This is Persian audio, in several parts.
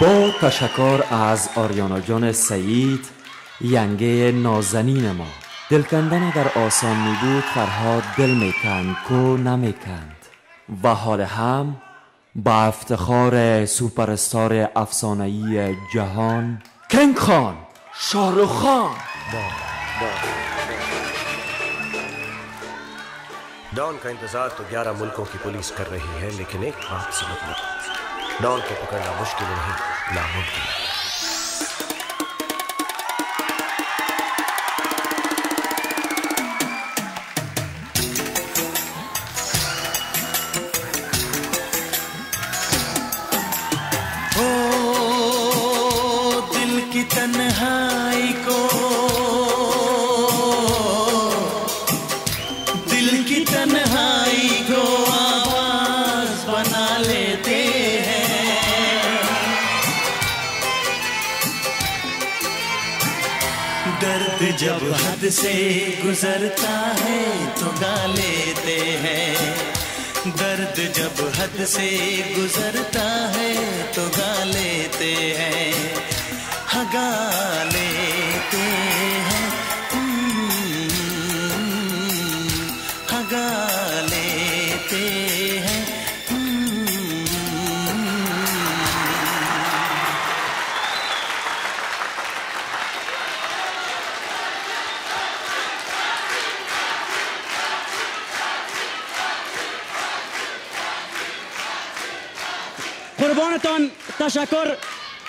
با تشکر از آریانا جان سعید ینگه نازنین ما دلکندن در آسان می بود فرهاد دل میکند کو نمیکند و حال هم با افتخار سوپرستار افسانه‌ای جهان کنگ خان شارخ خان डॉन का इंतजार तो 11 मुल्कों की पुलिस कर रही है लेकिन एक बात समझ लो डॉन को पकड़ना मुश्किल नहीं नामुमकिन। है ओ दर्द जब हद से गुजरता है तो गा लेते हैं। दर्द जब हद से गुजरता है तो गा लेते हैं। हगा लेते हैं। हम्म, हाँ लेते हैं قربانتان تشکر.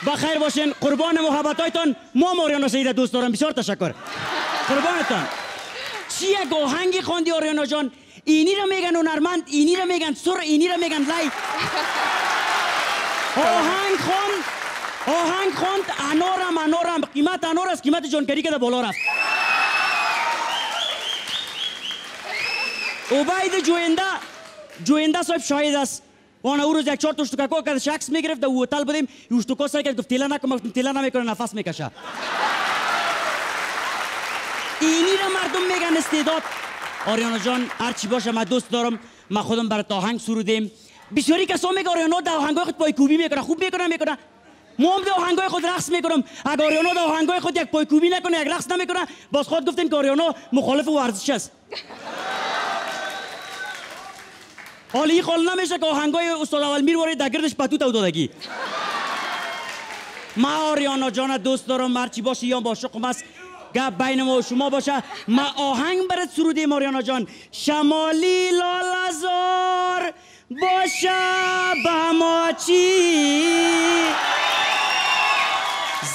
بخیر باشین. قربان محبتایتان. ما ماریانا سیده دوست دارم. بسیار تشکر. قربانتان. چی یک آهنگی خواندی آریانا جان؟ اینی را میگن هنرمند اینی را میگن سر اینی را میگن لای. آهنگ خواند آهنگ خواند انارم انارم. قیمت انار است. قیمت جانکری که بالا رفت. عبید جوینده. جوینده صاحب شاهد است. وان او روز یک چهار تا اشتکاکا کرد شخص می‌گرفت در هتل بودیم یه اشتکا سر کرد گفت تیله نکن گفتم تیله نمی‌کنه نفس می‌کشه اینی را مردم میگن استعداد آریانا جان هرچی باشه من دوست دارم من خودم برای آهنگ سرودیم بسیاری کسا میگه آریانا در آهنگای خود پایکوبی می‌کنه خوب می‌کنه می‌کنه ما هم در خود رقص می‌کنم اگر آریانا در آهنگای خود یک پایکوبی نکنه یک رقص نمی‌کنه باز خود گفتین که آریانا مخالف ورزش است حالا این خال نمیشه که آهنگای استاد اول میر وارد در گردش پتو تو دادگی. ما آریانا جان دوست دارم هرچی باشه یا با شقم است گپ بین ما و شما باشه. ما آهنگ برات سرودیم آریانا جان. شمالی لالزار باشه به ما چی؟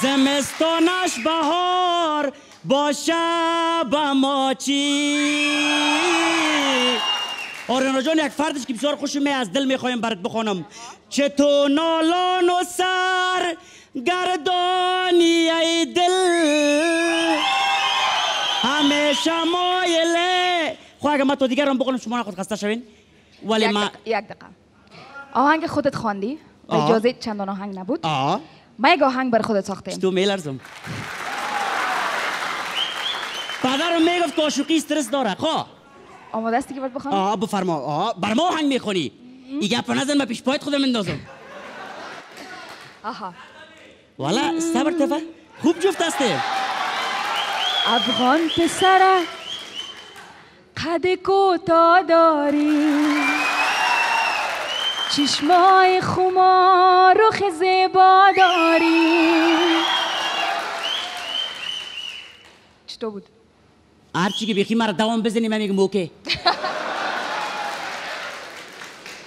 زمستانش بهار باشه به ما آریانا جان یک فردش که بسیار خوشم می از دل می‌خوایم برات بخوانم چه تو نالان و سر گردانی ای دل. همیشه مایله خب اگه من تو دیگر هم بخونم شما خود خسته شوین. ولی یک ما یک دقیقه. آهنگ خودت خواندی؟ آه. اجازه چندان آهنگ نبود؟ آه. ما یک آهنگ برای خودت ساختیم. تو میلرزم. پدرم می‌گفت که عاشقی استرس داره. خب. آماده هستی که برات بخوام؟ آه بفرما آه بر ما آهنگ می‌خونی. این گپ نزن من پیش پایت خودم اندازم آها. والا صبر تفه خوب جفت هسته افغان پسره قد کوتا داری. چشمای خمار رخ زیبا داری. چطور بود؟ هرچی که بیخی مرا دوام بزنی من میگم اوکی.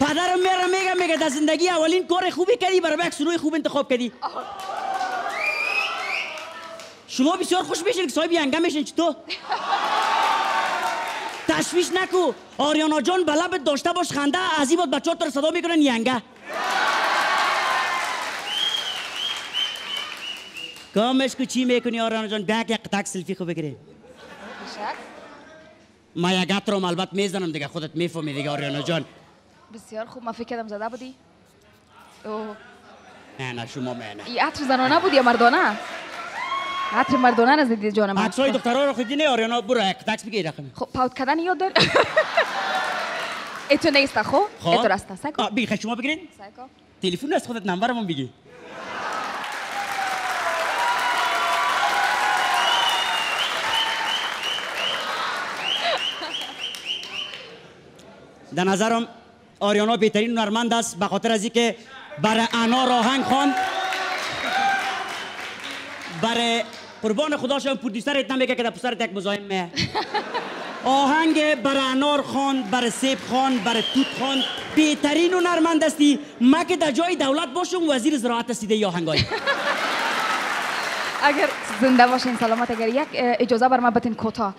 پدرم میره میگه میگه در زندگی اولین کار خوبی کردی برای یک سروی خوب انتخاب کردی. شما بسیار خوش میشین که صاحب ینگه میشین چطور تشویش نکو. آریانا جان به لبت داشته باش خنده از این بود بچه صدا می‌کنن ینگه کامش کو چی می‌کنی آریانا جان؟ بیا که قطعک سلفی خوب بگیری ما یک رو البته می‌زنم دیگه خودت می‌فهمی دیگه آریانا جان. بسیار خوب من فکر کردم زده بودی. اوه. نه نه شما نه این عطر زنانه بود یا مردانه؟ عطر مردانه نزدی جان من. عکسای دخترها رو خودی نه آریانا؟ برو یک تکس بگیر رقم خب پاوت کردن یاد داری ایتو نیست خب؟ خب. ایتو راست سکو آه، بگی خیلی شما بگیرین. سکو تلفن از خودت نمبرمون بگی. در نظرم آریانا بهترین هنرمند است به خاطر از اینکه برای انار آهنگ خواند. برای قربان خدا شما پرودوسرت نمیگه که در پسرت یک مزاحمه آهنگ برای انار خان برای سیب خان برای توت خان بهترین هنرمند هستی ما که در جای دولت باشم وزیر زراعت هستی دی آهنگای؟ اگر زنده باشین سلامت اگر یک اجازه بر من بتین کوتاه.